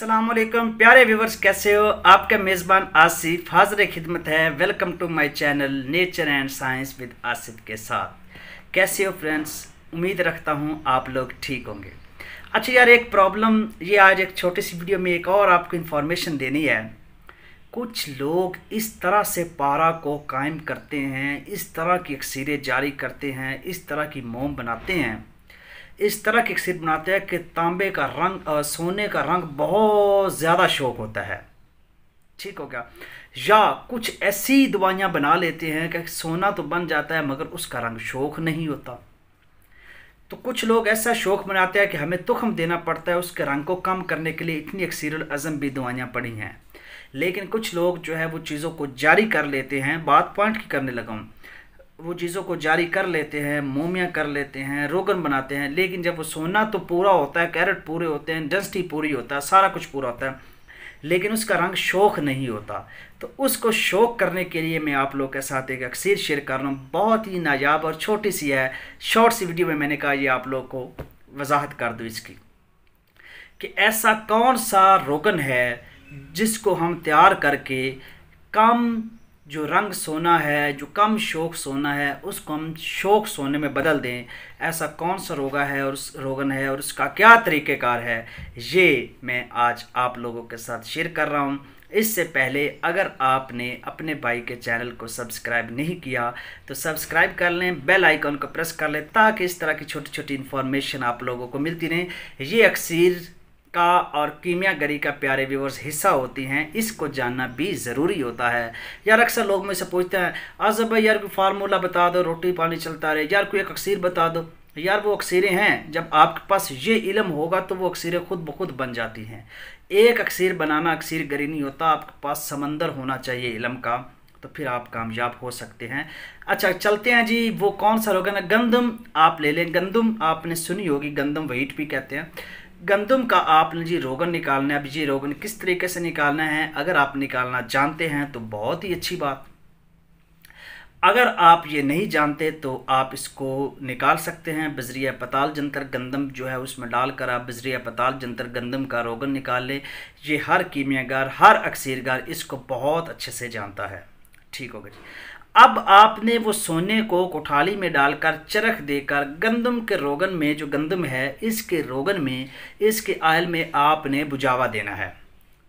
अस्सलाम वालेकुम प्यारे व्यूवर्स, कैसे हो? आपका मेज़बान आसिफ हाजिर खिदमत है। Welcome to my channel nature and science with Asif के साथ। कैसे हो फ्रेंड्स उम्मीद रखता हूँ आप लोग ठीक होंगे। अच्छा यार, एक प्रॉब्लम ये आज एक छोटी सी वीडियो में एक और आपको इन्फॉर्मेशन देनी है। कुछ लोग इस तरह से पारा को कायम करते हैं, इस तरह की अक्सरें जारी करते हैं, इस तरह की मोम बनाते हैं। इस तरह की अक्सर बनाते हैं कि तांबे का रंग और सोने का रंग बहुत ज़्यादा शौक होता है। ठीक हो गया। या कुछ ऐसी दवाइयाँ बना लेते हैं कि सोना तो बन जाता है मगर उसका रंग शौक नहीं होता। तो कुछ लोग ऐसा शौक बनाते हैं कि हमें तुखम देना पड़ता है, उसके रंग को कम करने के लिए इतनी अक्सर अज़म भी दवाइयाँ पड़ी हैं। लेकिन कुछ लोग जो है वो चीज़ों को जारी कर लेते हैं, बात पॉइंट की करने लगा हूँ। वो चीज़ों को जारी कर लेते हैं, मोमियाँ कर लेते हैं, रोगन बनाते हैं, लेकिन जब वो सोना तो पूरा होता है, कैरेट पूरे होते हैं, डस्टी पूरी होता है, सारा कुछ पूरा होता है, लेकिन उसका रंग शौक नहीं होता। तो उसको शौक करने के लिए मैं आप लोग के साथ एक अक्सर शेयर कर रहा हूँ। बहुत ही नायाब और छोटी सी है। शॉर्ट सी वीडियो में मैंने कहा ये आप लोग को वजाहत कर दूँ इसकी, कि ऐसा कौन सा रोगन है जिसको हम तैयार करके कम जो रंग सोना है, जो कम शौक सोना है, उसको हम शौक सोने में बदल दें। ऐसा कौन सा रोगा है और उस रोगन है और उसका क्या तरीक़ेकार है? ये मैं आज आप लोगों के साथ शेयर कर रहा हूँ। इससे पहले अगर आपने अपने भाई के चैनल को सब्सक्राइब नहीं किया तो सब्सक्राइब कर लें, बेल आइकन को प्रेस कर लें, ताकि इस तरह की छोटी छोटी इन्फॉर्मेशन आप लोगों को मिलती रहे। ये अक्सर का और कीमियागरी का प्यारे व्यूवर्स हिस्सा होती हैं, इसको जानना भी ज़रूरी होता है। यार अक्सर लोग मुझसे पूछते हैं आजब भाई, यार कोई फार्मूला बता दो, रोटी पानी चलता रहे, यार कोई एक अक्सर बता दो। यार वो अक्सरें हैं, जब आपके पास ये इलम होगा तो वो अक्सरें खुद ब खुद बन जाती हैं। एक अक्सर बनाना अक्सर गरी नहीं होता, आपके पास समंदर होना चाहिए इलम का तो फिर आप कामयाब हो सकते हैं। अच्छा चलते हैं जी, वो कौन सा रोगन है गंदम आप ले लें, गंदम आपने सुनी होगी, गंदम वेट भी कहते हैं। गंदम का आपने जी रोगन निकालना है, अब जी रोगन किस तरीके से निकालना है, अगर आप निकालना जानते हैं तो बहुत ही अच्छी बात। अगर आप ये नहीं जानते तो आप इसको निकाल सकते हैं बजरिया पताल जंतर गंदम जो है उसमें डालकर आप बजरिया पताल जंतर गंदम का रोगन निकाल लें। ये हर कीमियागार, हर अक्सरगार इसको बहुत अच्छे से जानता है। ठीक होगा जी। अब आपने वो सोने को कोठाली में डालकर चरख देकर गंदम के रोगन में, जो गंदम है, इसके रोगन में, इसके आयल में आपने बुझावा देना है।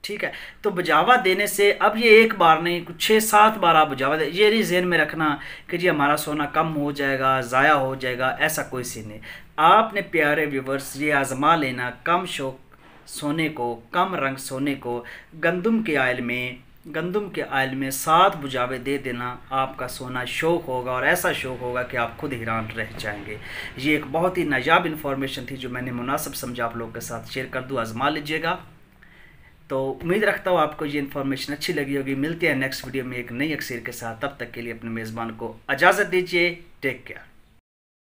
ठीक है? तो बुझावा देने से अब ये एक बार नहीं, कुछ छः सात बार आप बुझावा दे, ये नहीं जेन में रखना कि जी हमारा सोना कम हो जाएगा, ज़ाया हो जाएगा, ऐसा कोई सीन नहीं। आपने प्यारे व्यूवर्स, ये आजमा लेना, कम शौक सोने को, कम रंग सोने को, गंदम के आयल में गंदम के आयल में सात बुझावे दे देना आपका सोना शौक होगा और ऐसा शौक होगा कि आप खुद हैरान रह जाएँगे। ये एक बहुत ही नायाब इन्फॉर्मेशन थी जो मैंने मुनासिब समझा आप लोगों के साथ शेयर कर दूँ। आजमा लीजिएगा। तो उम्मीद रखता हूँ आपको ये इन्फॉर्मेशन अच्छी लगी होगी। मिलते हैं नेक्स्ट वीडियो में एक नई अक्सर के साथ। तब तक के लिए अपने मेज़बान को इजाज़त दीजिए। Take care